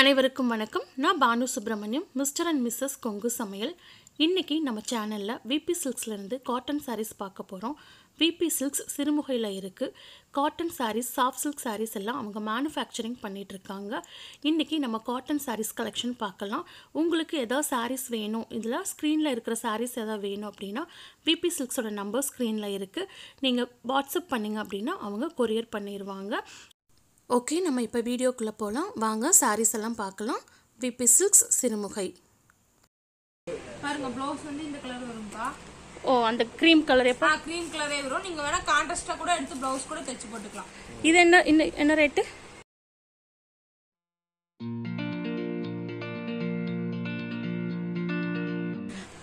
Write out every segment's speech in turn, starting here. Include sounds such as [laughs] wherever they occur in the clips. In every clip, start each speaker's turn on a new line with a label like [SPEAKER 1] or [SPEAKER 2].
[SPEAKER 1] அனைவருக்கும் வணக்கம். நான் Bhanu Subramaniam mister and missus Kongu சமையல். இன்றைக்கி நம்ம சேனலில் விபி சில்க்ஸ்லேருந்து காட்டன் சாரீஸ் பார்க்க போகிறோம் விபி சில்க்ஸ் சிறுமுகையில் இருக்குது cotton saris soft silk saris எல்லாம் அவங்க மேனுஃபேக்சரிங் பண்ணிகிட்ருக்காங்க இன்றைக்கி நம்ம காட்டன் சாரீஸ் கலெக்ஷன் பார்க்கலாம். உங்களுக்கு எதாவது சாரீஸ் வேணும் இதில் ஸ்க்ரீனில் இருக்கிற சாரீஸ் எதாவது வேணும் அப்படின்னா விபி சில்க்ஸோட நம்பர் ஸ்க்ரீனில் இருக்குது நீங்கள் வாட்ஸ்அப் பண்ணிங்க அப்படின்னா அவங்க கொரியர் பண்ணிடுவாங்க ஓகே நம்ம இப்போ வீடியோக்குள்ளே போகலாம் வாங்க சாரீஸ் எல்லாம் பார்க்கலாம். VP silks Sirumugai.
[SPEAKER 2] பாருங்க ப்ளவுஸ் வந்து இந்த கலர் வரும்ப்பா
[SPEAKER 1] ஓ அந்த க்ரீம் கலர் எப்போ?
[SPEAKER 2] ஆ க்ரீம் கலரே வரும். நீங்க வேணா கான்ட்ராஸ்டா கூட எடுத்து ப்ளவுஸ் கூட தைச்சு போட்டுக்கலாம்.
[SPEAKER 1] இது என்ன என்ன என்ன rate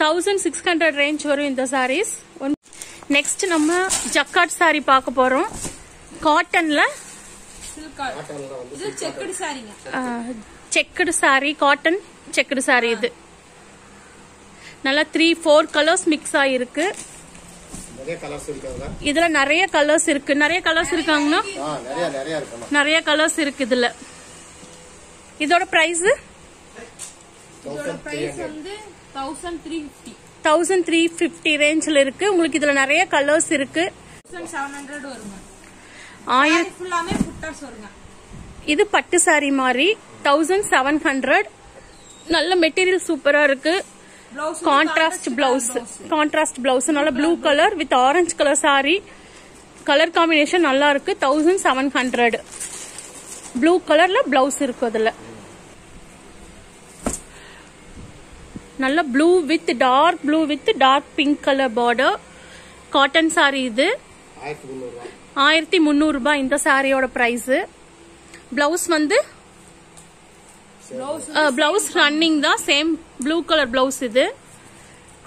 [SPEAKER 1] thousand six hundred range வரும் இந்த சாரீஸ் நெக்ஸ்ட் நம்ம ஜக்காட் சாரி பார்க்க போகிறோம் காட்டனில்
[SPEAKER 2] checked
[SPEAKER 1] sari cotton checked sari இது. நல்லா த்ரீ ஃபோர் கலர்ஸ் மிக்ஸ் ஆகிருக்கு
[SPEAKER 3] நிறைய கலர்ஸ் இருக்குங்களா
[SPEAKER 1] இதுல நிறைய கலர்ஸ் இருக்கு. நிறைய கலர்ஸ் இருக்காங்கன்னா
[SPEAKER 3] நிறைய நிறைய இருக்குமா
[SPEAKER 1] நிறைய கலர்ஸ் இருக்கு இதுல. இதோட பிரைஸ்
[SPEAKER 2] இதோட பிரைஸ் வந்து தௌசண்ட் த்ரீ ஃபிஃப்டி
[SPEAKER 1] ரேஞ்சில் இருக்கு. உங்களுக்கு இதுல நிறைய கலர்ஸ் இருக்கு.
[SPEAKER 2] செவன் ஹண்ட்ரட் வருங்க. வருங்க
[SPEAKER 1] இது பட்டு saree மாதிரி தௌசண்ட் செவன் ஹண்ட்ரட் நல்ல மெட்டீரியல் சூப்பரா இருக்கு. கான்ட்ராஸ்ட் பிளவுஸ் கான்ட்ராஸ்ட் பிளவுஸ் நல்ல blue colour with orange colour saree. Colour combination நல்லா இருக்கு. தௌசண்ட் செவன் ஹண்ட்ரட் ப்ளூ கலர்ல பிளவுஸ் இருக்கு அதுல. நல்ல blue with dark blue with dark pink colour border cotton saree இது.
[SPEAKER 3] ஆயிரத்தி முந்நூறுவா.
[SPEAKER 1] ஆயிரத்தி முந்நூறு ரூபாய் இந்த சாரியோட பிரைஸ் பிளவுஸ் வந்து
[SPEAKER 2] ப்ளவுஸ்
[SPEAKER 1] ரன்னிங் தான் சேம் ப்ளூ கலர் பிளவுஸ் இது.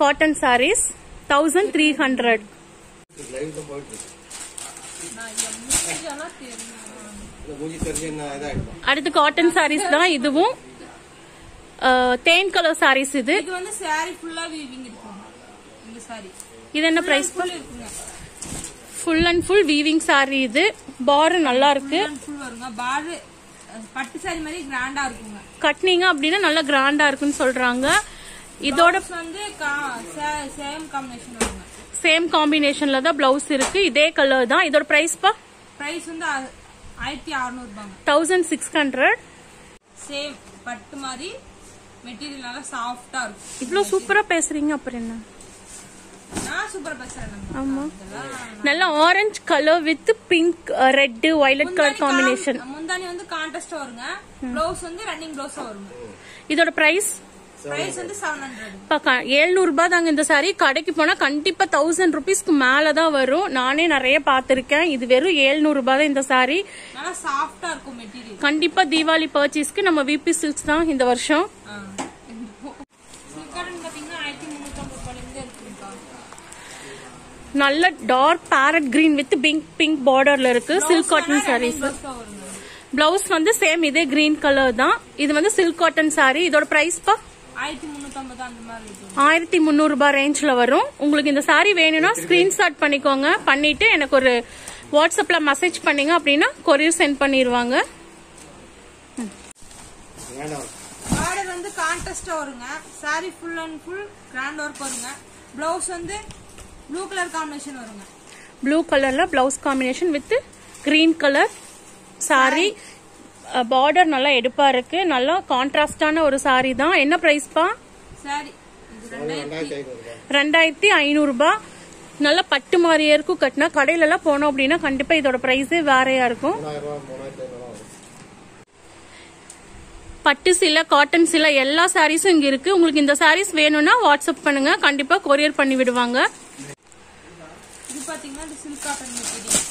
[SPEAKER 1] Cotton saris thousand three hundred அடுத்து காட்டன் சாரீஸ் தான் இதுவும். தேன் கலர் சாரீஸ் இது.
[SPEAKER 2] இது வந்து சாரி ஃபுல்லா வீவிங் இருக்கும் இந்த சாரி
[SPEAKER 1] இது என்ன price
[SPEAKER 2] full
[SPEAKER 1] and full weaving sari இது. பார்டர் நல்லா இருக்கு.
[SPEAKER 2] ஃபுல் வருங்க. பாரு பட்டு சாரி மாதிரி கிராண்டா இருக்குங்க.
[SPEAKER 1] கட்டினீங்க அப்படின்னா நல்லா கிராண்டா இருக்குன்னு சொல்றாங்க. இதோட
[SPEAKER 2] வந்து சேம் காம்பினேஷன்
[SPEAKER 1] சேம் காம்பினேஷன்ல தான் பிளவுஸ் இருக்கு. இதே கலர் தான். இதோட பிரைஸ் பா?
[SPEAKER 2] பிரைஸ் வந்து ஆயிரத்தி அறுநூறுபாங்க.
[SPEAKER 1] தௌசண்ட் சிக்ஸ் ஹண்ட்ரட்
[SPEAKER 2] சேம் பட்டு மாதிரி மெட்டீரியல் நல்லா சாஃப்டா இருக்கும்.
[SPEAKER 1] இவ்வளோ சூப்பரா பேசுறீங்க அப்புறம் என்ன
[SPEAKER 2] நான் சூப்பரா பேசுறேன் நம்ம.
[SPEAKER 1] ஆமா
[SPEAKER 2] இதெல்லாம்
[SPEAKER 1] நல்ல orange colour with pink red violet colour combination
[SPEAKER 2] முந்தானி வந்து கான்ட்ராஸ்டா வருங்க. ப்ளவுஸ் வந்து ரன்னிங் ப்ளவுஸா வருங்க.
[SPEAKER 1] இதோட பிரைஸ் தாங்க இந்த சாரி கடைக்கு போனா கண்டிப்பா தௌசண்ட் ருபீஸ்க்கு மேல தான் வரும். நானே நிறைய பார்த்திருக்கேன். இது வெறும் ஏழ்நூறு ரூபாய் தான் இந்த சாரி கண்டிப்பா தீபாவளி பர்ச்சேஸ்க்கு நம்ம விபி சில்க்ஸ் தான் இந்த வருஷம்
[SPEAKER 2] சில்க் காட்டன் பாத்தீங்கன்னா ஆயிரத்தி முன்னூத்தி ஐம்பது ரூபாயிலிருந்து இருக்குங்கக்கா
[SPEAKER 1] நல்ல dark parrot green with pink pink பார்டர்ல இருக்கு சில்க் காட்டன் சாரீஸ்
[SPEAKER 2] ப்ளவுஸ்
[SPEAKER 1] வந்து சேம் இதே கிரீன் கலர் தான். இது வந்து சில்க் காட்டன் சாரி இதோட பிரைஸ் பா?
[SPEAKER 2] ஆயிரத்தி
[SPEAKER 1] முந்நூறு ரூபாய் ரேஞ்ச்ல வரும். உங்களுக்கு இந்த சாரி வேணும்னா ஸ்கிரீன்ஷாட் பண்ணிக்கோங்க. பண்ணிட்டு எனக்கு ஒரு வாட்ஸ்அப்ல மெசேஜ் பண்ணீங்க அப்படின்னா கொரியர் சென்ட் பண்ணிடுவாங்க
[SPEAKER 2] பார்டர் வந்து கான்ட்ராஸ்டா வருங்க. Sari full and full grand work வருங்க. பிளவுஸ் வந்து ப்ளூ கலர் காம்பினேஷன் வருங்க.
[SPEAKER 1] ப்ளூ கலர்ல blouse combination with green colour sari border நல்லா எடுப்பா இருக்கு. நல்லா கான்ட்ராஸ்டான ஒரு சாரி தான். என்ன பிரைஸ் பா?
[SPEAKER 2] சாரி ரெண்டாயிரத்தி
[SPEAKER 3] ரெண்டாயிரத்தி ஐநூறுவா
[SPEAKER 1] ரெண்டாயிரத்தி ஐநூறு ரூபாய் நல்லா பட்டு மாதிரியே இருக்கும் கட்டினா. கடையில எல்லாம் போனோம் அப்படின்னா கண்டிப்பா இதோட பிரைஸே வேறையா இருக்கும். பட்டு சில காட்டன் சில எல்லா சாரீஸும் இங்க இருக்கு. உங்களுக்கு இந்த சாரீஸ் வேணும்னா வாட்ஸ்அப் பண்ணுங்க. கண்டிப்பா கொரியர் பண்ணி விடுவாங்க.
[SPEAKER 2] இது பாத்தீங்கன்னா இது சில்க் காட்டன் மெட்டீரியல்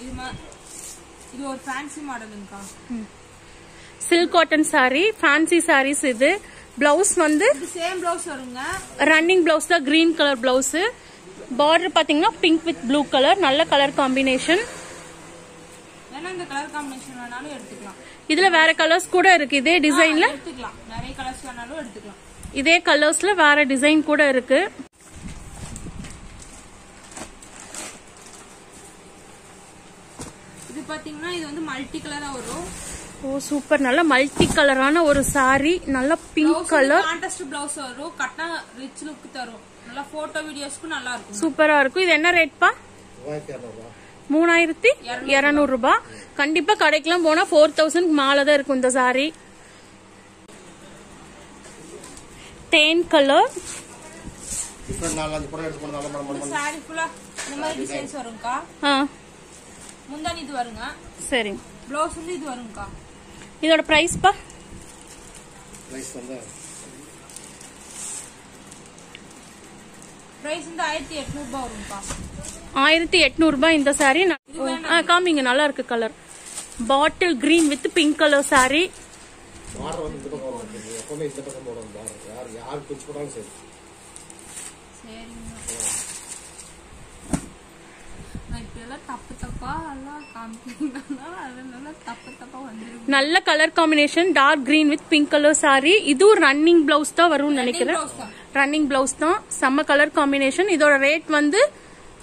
[SPEAKER 2] இது மா- இது ஒரு fancy மாடலுங்கக்கா
[SPEAKER 1] silk cotton sari fancy saris இது. பிளவுஸ் வந்து
[SPEAKER 2] சேம் பிளவுஸ் வருங்க.
[SPEAKER 1] ரன்னிங் பிளவுஸ் தான் கிரீன் கலர் பிளவுஸ் பார்டர் பாத்தீங்கன்னா பிங்க் வித் ப்ளூ கலர் நல்ல கலர் காம்பினேஷன்
[SPEAKER 2] இந்த கலர் காம்பினேஷன் வேணாலும் எடுத்துக்கலாம்.
[SPEAKER 1] இதுல வேற கலர்ஸ் கூட இருக்கு. இதே டிசைன்ல
[SPEAKER 2] எடுத்துக்கலாம். நிறைய கலர்ஸ் வேணாலும் எடுத்துக்கலாம்.
[SPEAKER 1] இதே கலர்ஸ்ல வேற டிசைன் கூட இருக்கு.
[SPEAKER 2] பாத்தீங்கன்னா இது வந்து மல்டி கலரா வரும்.
[SPEAKER 1] ஓ சூப்பர். நல்ல மல்டி கலரான ஒரு saree நல்ல பிங்க் கலர்
[SPEAKER 2] கான்டெஸ்ட் பிளவுஸ் வரும். கட்டினா ரிச் லுக் தரும். நல்லா போட்டோ வீடியோஸ்க்கு நல்லா இருக்கும்.
[SPEAKER 1] சூப்பரா இருக்கும். இது என்ன ரேட்பா மூணாயிரத்தி இருநூறு ரூபாய் கண்டிப்பா கடைக்கெல்லாம் போனா ஃபோர் தௌசண்ட் மேல தான் இருக்கும் இந்த saree. தேன் கலர்
[SPEAKER 2] சாரி ஃபுல்லா இந்த மாதிரி டிசைன்ஸ் வரும்க்கா?
[SPEAKER 1] ஆ.
[SPEAKER 2] முந்தானி இது வருங்க.
[SPEAKER 1] சரி.
[SPEAKER 2] பிளவுஸ் வந்து இது வரும்க்கா
[SPEAKER 1] இதோட பிரைஸ்ப்பா
[SPEAKER 3] ப்ரைஸ் வந்து
[SPEAKER 2] பிரைஸ் வந்து ஆயிரத்தி எட்நூறுபா வரும்க்கா
[SPEAKER 1] ஆயிரத்தி எட்நூறுபா இந்த ஆ காமிங்க நல்லா இருக்கு colour bottle green with pink colour
[SPEAKER 3] border யார் யார் பிடிச்சி போட்டாலும் சரி. [laughs]
[SPEAKER 1] நல்ல colour combination dark green with pink colour saree. இது ஒரு ரன்னிங் பிளவுஸ் தான் வரும்னு நினைக்கிறேன். ரன்னிங் பிளவுஸ் தான். செம்ம கலர் காம்பினேஷன் இதோட ரேட் வந்து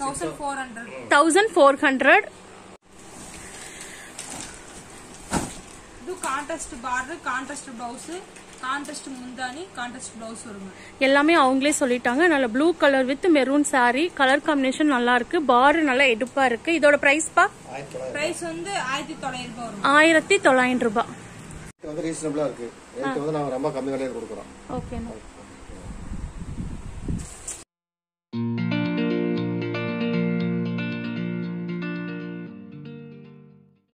[SPEAKER 2] thousand four hundred
[SPEAKER 1] thousand four hundred
[SPEAKER 2] இது contrast border contrast blouse contrast முந்தானி கான்ட்ராஸ்ட் பிளவுஸ் வருங்க.
[SPEAKER 1] எல்லாமே அவங்களே சொல்லிட்டாங்க. நல்ல blue colour with maroon saree. Colour combination நல்லா இருக்கு. பார்டர் நல்லா எடுப்பா இருக்கு. இதோட பிரைஸ் பா?
[SPEAKER 2] பிரைஸ் வந்து ஆயிரத்தி தொள்ளாயிரம் ரூபாய் வரும்.
[SPEAKER 1] ஆயிரத்தி தொள்ளாயிரம் ரூபாய்.
[SPEAKER 3] ரீசனபிளா இருக்கு. ரேட் வந்து நாங்க ரொம்ப கம்மி விலையில கொடுக்குறோம்.
[SPEAKER 1] ஓகேண்ணா